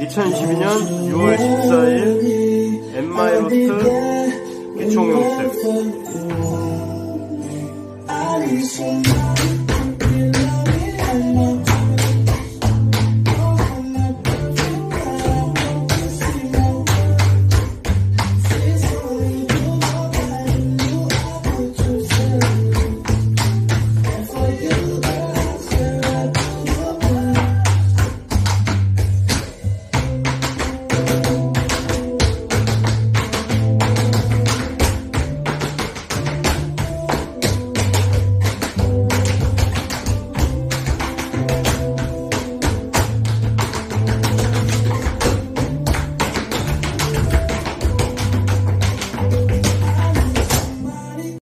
2022년 6월 14일 엠마이 로스트 기총용습